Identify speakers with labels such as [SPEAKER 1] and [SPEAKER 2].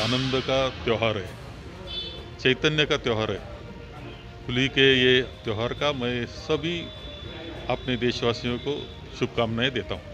[SPEAKER 1] आनंद का त्यौहार है, चैतन्य का त्यौहार है, होली के ये त्यौहार का मैं सभी अपने देशवासियों को शुभकामनाएँ देता हूँ।